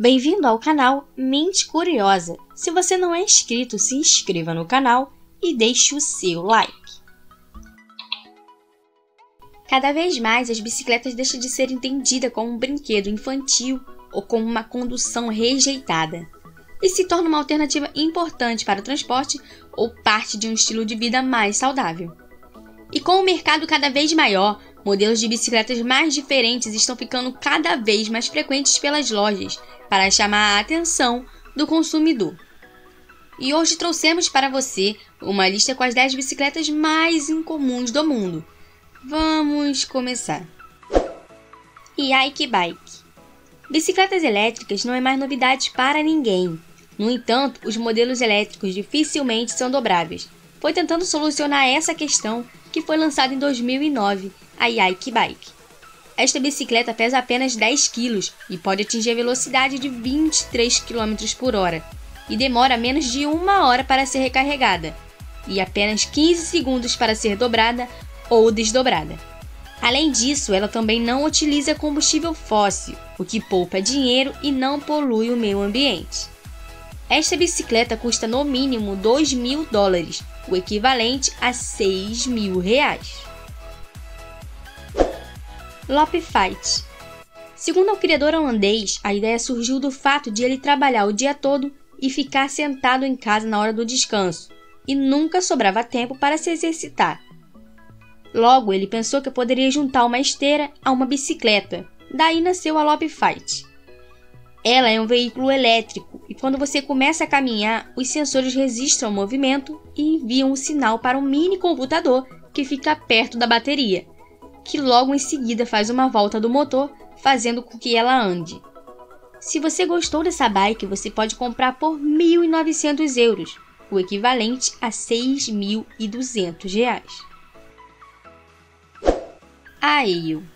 Bem-vindo ao canal Mente Curiosa. Se você não é inscrito, se inscreva no canal e deixe o seu like. Cada vez mais as bicicletas deixam de ser entendidas como um brinquedo infantil ou como uma condução rejeitada e se torna uma alternativa importante para o transporte ou parte de um estilo de vida mais saudável. E com o mercado cada vez maior, modelos de bicicletas mais diferentes estão ficando cada vez mais frequentes pelas lojas para chamar a atenção do consumidor. E hoje trouxemos para você uma lista com as 10 bicicletas mais incomuns do mundo. Vamos começar. Ike Bike Bicicletas elétricas não é mais novidade para ninguém. No entanto, os modelos elétricos dificilmente são dobráveis. Foi tentando solucionar essa questão que foi lançada em 2009 a Ike Bike. Esta bicicleta pesa apenas 10 kg e pode atingir a velocidade de 23 km por hora e demora menos de uma hora para ser recarregada e apenas 15 segundos para ser dobrada ou desdobrada. Além disso, ela também não utiliza combustível fóssil, o que poupa dinheiro e não polui o meio ambiente. Esta bicicleta custa no mínimo 2 mil dólares, o equivalente a 6 mil reais. Lop Fight. Segundo o criador holandês, a ideia surgiu do fato de ele trabalhar o dia todo e ficar sentado em casa na hora do descanso, e nunca sobrava tempo para se exercitar. Logo, ele pensou que poderia juntar uma esteira a uma bicicleta. Daí nasceu a Lop Fight. Ela é um veículo elétrico e quando você começa a caminhar, os sensores registram o movimento e enviam um sinal para um mini computador que fica perto da bateria que logo em seguida faz uma volta do motor, fazendo com que ela ande. Se você gostou dessa bike, você pode comprar por 1.900 euros, o equivalente a 6.200 reais. Aio.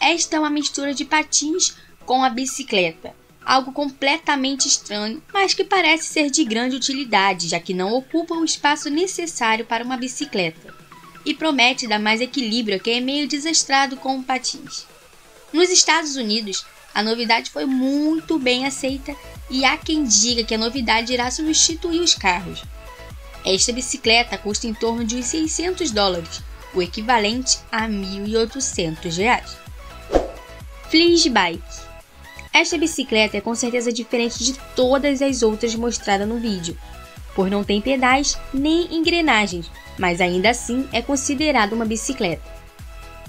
Esta é uma mistura de patins com a bicicleta, algo completamente estranho, mas que parece ser de grande utilidade, já que não ocupa o espaço necessário para uma bicicleta e promete dar mais equilíbrio a quem é meio desastrado com patins. Nos Estados Unidos, a novidade foi muito bem aceita e há quem diga que a novidade irá substituir os carros. Esta bicicleta custa em torno de uns 600 dólares, o equivalente a 1.800 reais. Fleas Bike Esta bicicleta é com certeza diferente de todas as outras mostradas no vídeo, por não ter pedais nem engrenagens, mas ainda assim é considerado uma bicicleta.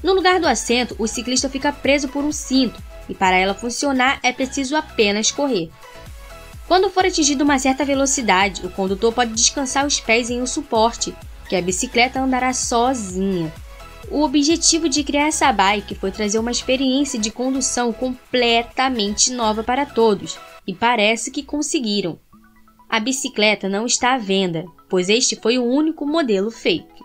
No lugar do assento, o ciclista fica preso por um cinto e para ela funcionar é preciso apenas correr. Quando for atingido uma certa velocidade, o condutor pode descansar os pés em um suporte, que a bicicleta andará sozinha. O objetivo de criar essa bike foi trazer uma experiência de condução completamente nova para todos, e parece que conseguiram. A bicicleta não está à venda, pois este foi o único modelo feito.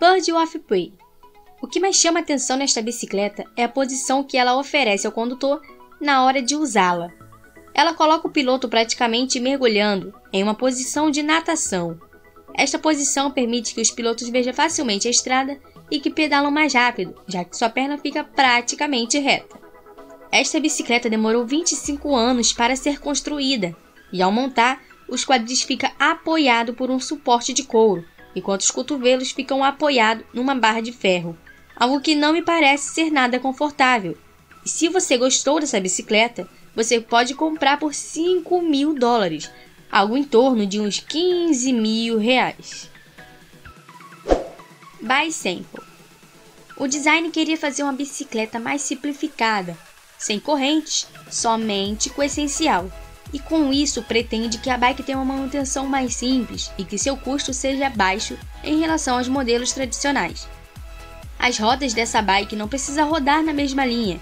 Bird of Prey O que mais chama atenção nesta bicicleta é a posição que ela oferece ao condutor na hora de usá-la. Ela coloca o piloto praticamente mergulhando em uma posição de natação. Esta posição permite que os pilotos vejam facilmente a estrada e que pedalam mais rápido, já que sua perna fica praticamente reta. Esta bicicleta demorou 25 anos para ser construída e, ao montar, os quadris ficam apoiados por um suporte de couro, enquanto os cotovelos ficam apoiados numa barra de ferro, algo que não me parece ser nada confortável. E se você gostou dessa bicicleta, você pode comprar por 5 mil dólares, algo em torno de uns 15 mil reais. Bisample O design queria fazer uma bicicleta mais simplificada, sem correntes, somente com essencial. E com isso pretende que a bike tenha uma manutenção mais simples e que seu custo seja baixo em relação aos modelos tradicionais. As rodas dessa bike não precisam rodar na mesma linha,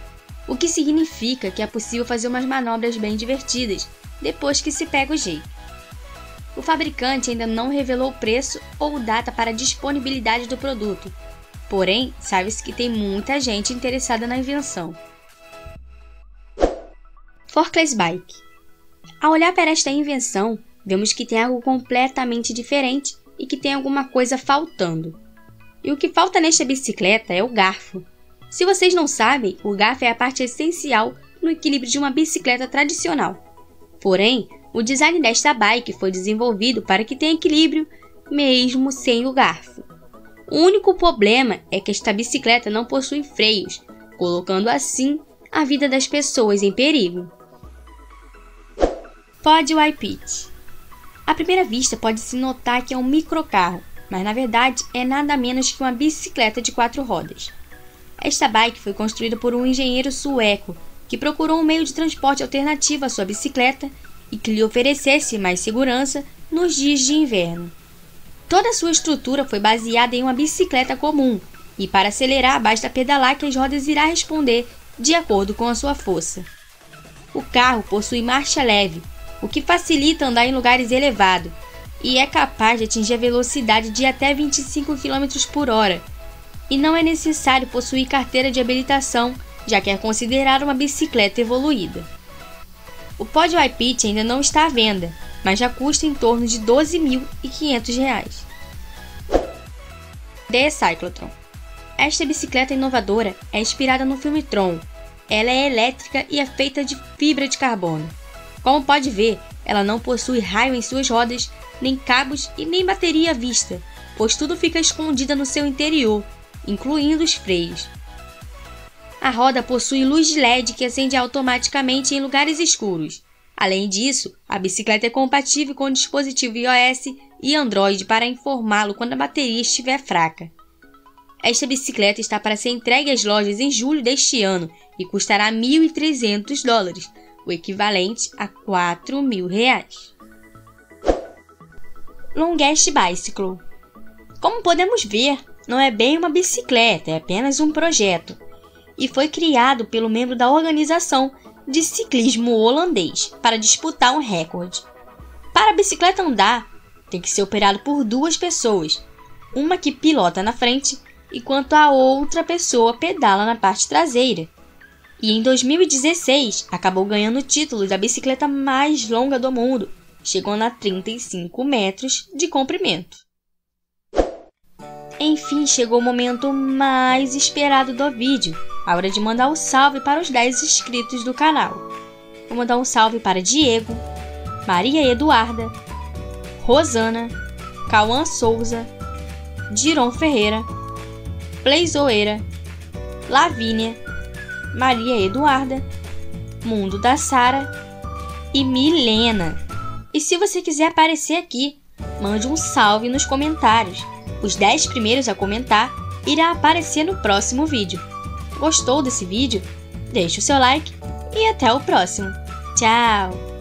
o que significa que é possível fazer umas manobras bem divertidas depois que se pega o jeito. O fabricante ainda não revelou o preço ou data para a disponibilidade do produto, porém, sabe-se que tem muita gente interessada na invenção. Forkless Bike. Ao olhar para esta invenção, vemos que tem algo completamente diferente e que tem alguma coisa faltando. E o que falta nesta bicicleta é o garfo. Se vocês não sabem, o garfo é a parte essencial no equilíbrio de uma bicicleta tradicional. Porém, o design desta bike foi desenvolvido para que tenha equilíbrio mesmo sem o garfo. O único problema é que esta bicicleta não possui freios, colocando assim a vida das pessoas em perigo. Pod Pitch À primeira vista pode-se notar que é um microcarro, mas na verdade é nada menos que uma bicicleta de quatro rodas. Esta bike foi construída por um engenheiro sueco que procurou um meio de transporte alternativo à sua bicicleta e que lhe oferecesse mais segurança nos dias de inverno. Toda a sua estrutura foi baseada em uma bicicleta comum, e para acelerar basta pedalar que as rodas irá responder de acordo com a sua força. O carro possui marcha leve, o que facilita andar em lugares elevados, e é capaz de atingir a velocidade de até 25 km por hora. E não é necessário possuir carteira de habilitação, já que é considerada uma bicicleta evoluída. O Pod iPitch ainda não está à venda, mas já custa em torno de R$ 12.500. The Cyclotron Esta bicicleta inovadora é inspirada no filme Tron. Ela é elétrica e é feita de fibra de carbono. Como pode ver, ela não possui raio em suas rodas, nem cabos e nem bateria à vista, pois tudo fica escondida no seu interior, incluindo os freios. A roda possui luz de LED que acende automaticamente em lugares escuros. Além disso, a bicicleta é compatível com o dispositivo iOS e Android para informá-lo quando a bateria estiver fraca. Esta bicicleta está para ser entregue às lojas em julho deste ano e custará 1.300 dólares, o equivalente a 4 mil reais. Longest Bicycle Como podemos ver, não é bem uma bicicleta, é apenas um projeto, e foi criado pelo membro da organização de ciclismo holandês para disputar um recorde. Para a bicicleta andar, tem que ser operado por duas pessoas, uma que pilota na frente enquanto a outra pessoa pedala na parte traseira. E em 2016 acabou ganhando o título da bicicleta mais longa do mundo, chegando a 35 metros de comprimento. Enfim, chegou o momento mais esperado do vídeo, a hora de mandar um salve para os 10 inscritos do canal. Vou mandar um salve para Diego, Maria Eduarda, Rosana, Cauã Souza, Diron Ferreira, Pleizoeira, Lavínia, Maria Eduarda, Mundo da Sara e Milena. E se você quiser aparecer aqui, mande um salve nos comentários. Os 10 primeiros a comentar irá aparecer no próximo vídeo. Gostou desse vídeo? Deixe o seu like e até o próximo. Tchau!